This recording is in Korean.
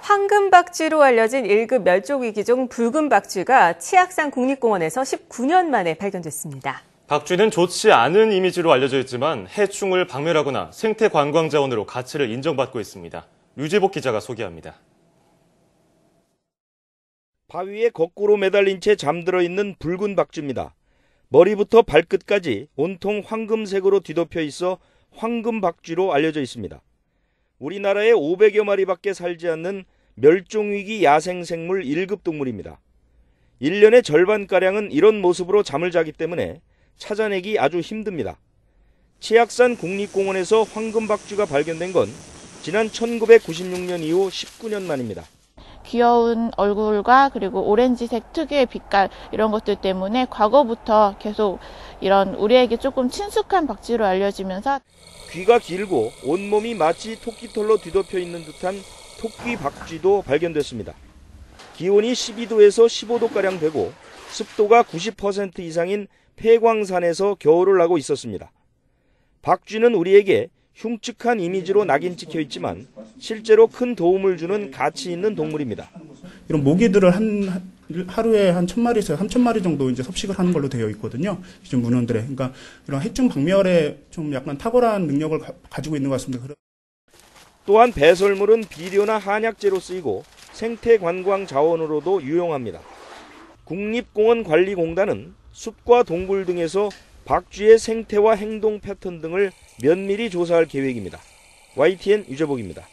황금박쥐로 알려진 1급 멸종위기종 붉은박쥐가 치악산 국립공원에서 19년 만에 발견됐습니다. 박쥐는 좋지 않은 이미지로 알려져 있지만 해충을 박멸하거나 생태 관광 자원으로 가치를 인정받고 있습니다. 류재복 기자가 소개합니다. 바위에 거꾸로 매달린 채 잠들어 있는 붉은 박쥐입니다. 머리부터 발끝까지 온통 황금색으로 뒤덮여 있어 황금박쥐로 알려져 있습니다. 우리나라에 500여 마리밖에 살지 않는 멸종위기 야생생물 1급 동물입니다. 1년의 절반가량은 이런 모습으로 잠을 자기 때문에 찾아내기 아주 힘듭니다. 치악산 국립공원에서 황금박쥐가 발견된 건 지난 1996년 이후 19년 만입니다. 귀여운 얼굴과 그리고 오렌지색 특유의 빛깔 이런 것들 때문에 과거부터 계속 이런 우리에게 조금 친숙한 박쥐로 알려지면서 귀가 길고 온몸이 마치 토끼털로 뒤덮여 있는 듯한 토끼 박쥐도 발견됐습니다. 기온이 12도에서 15도가량 되고 습도가 90% 이상인 폐광산에서 겨울을 나고 있었습니다. 박쥐는 우리에게 흉측한 이미지로 낙인 찍혀 있지만 실제로 큰 도움을 주는 가치 있는 동물입니다. 이런 모기들을 한 하루에 한 천 마리에서 삼천 마리 정도 이제 섭식을 하는 걸로 되어 있거든요. 기존 문헌들에. 그러니까 이런 해충 박멸에 좀 약간 탁월한 능력을 가, 지고 있는 것 같습니다. 또한 배설물은 비료나 한약재로 쓰이고 생태 관광 자원으로도 유용합니다. 국립공원관리공단은 숲과 동굴 등에서 박쥐의 생태와 행동 패턴 등을 면밀히 조사할 계획입니다. YTN 유재복입니다.